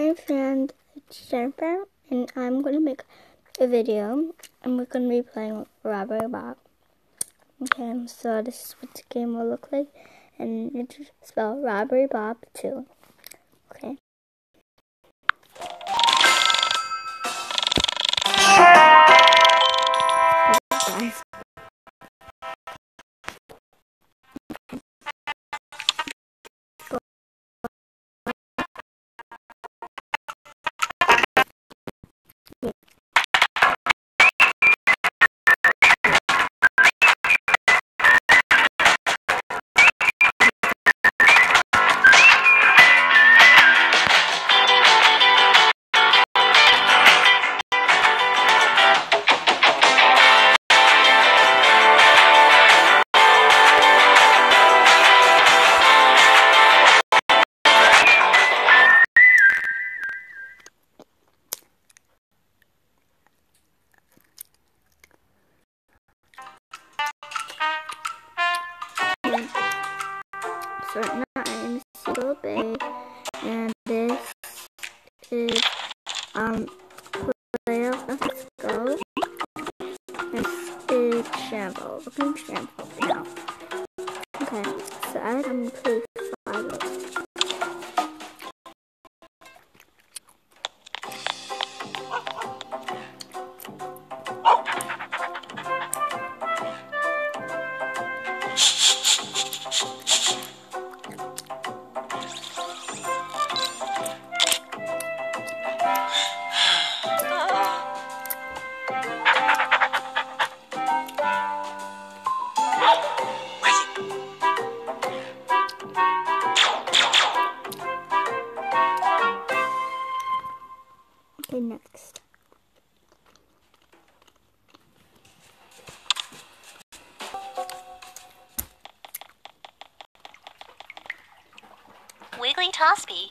my friend Jennifer, and I'm going to make a video, and we're going to be playing Robbery Bob. Okay, so this is what the game will look like, and it's spelled Robbery Bob 2. Is um playoff Let's Go. This is Shamville. Looking Shamville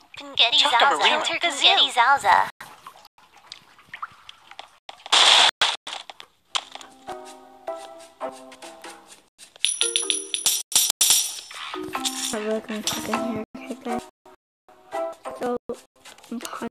Tospy, Pingeti Chaka Zauza, Marina. Pingeti Zauza. I'm looking fucking here, okay, guys. So, I'm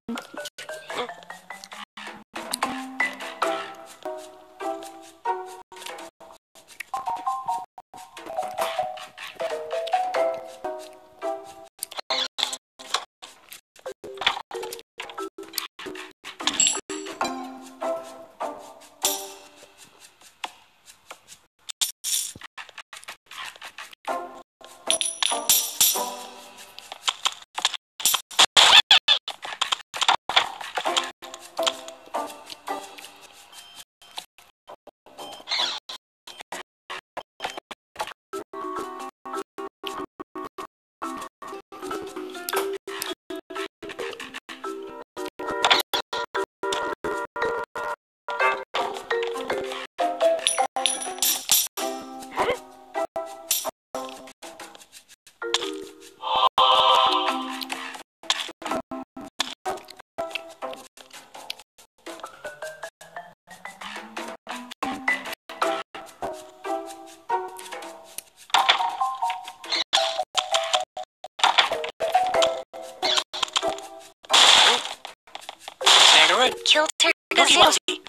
Kilter Boogie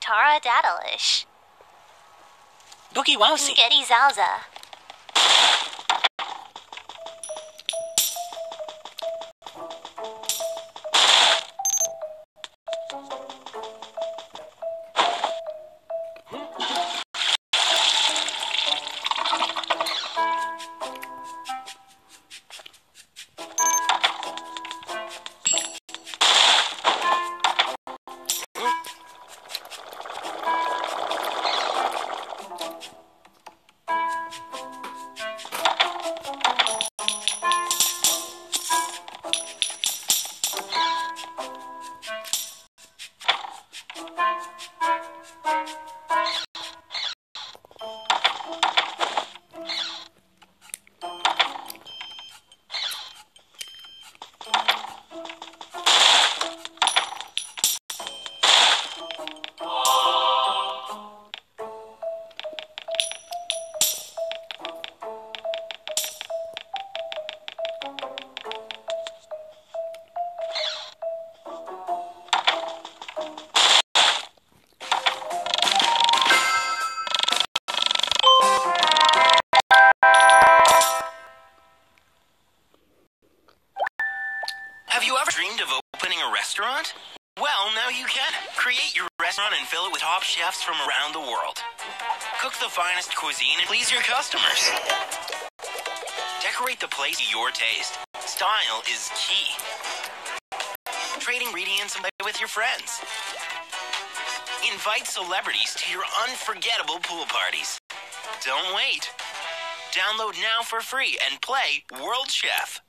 Tara Daddleish. Boogie Wowzy. Pingeti Zauza. Restaurant and fill it with top chefs from around the world. Cook the finest cuisine and please your customers. Decorate the place to your taste. Style is key. Trade ingredients with your friends. Invite celebrities to your unforgettable pool parties. Don't wait. Download now for free and play World Chef.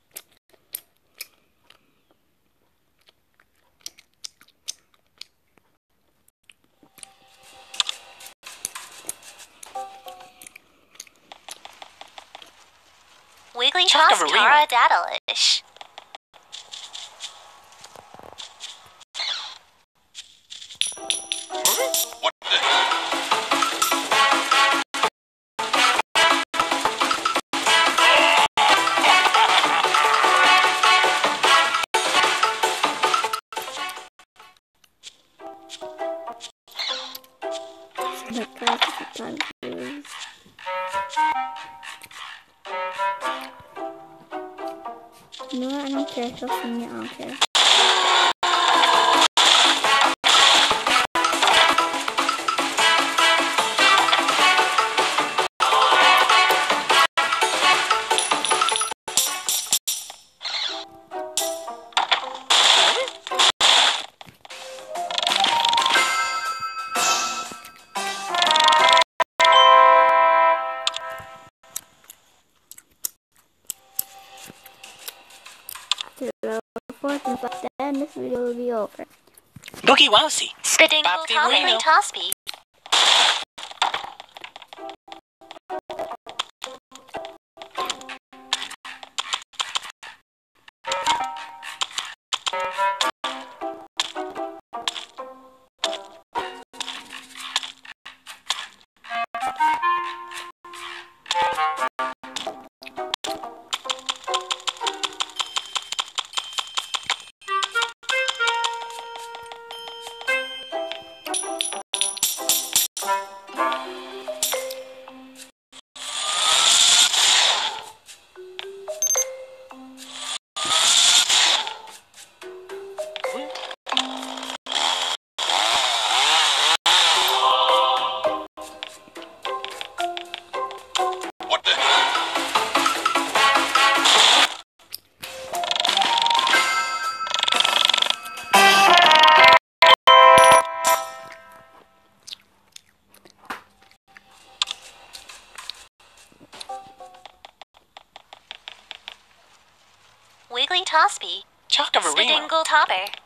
Toss Tara Daddleish. You know what? I don't care. She'll sing Boogie Wowsy. Spitting Bopty Top Reno. Wiggly Tospy. Wiggly Tospy. Chocobarino. Spittingle Topper.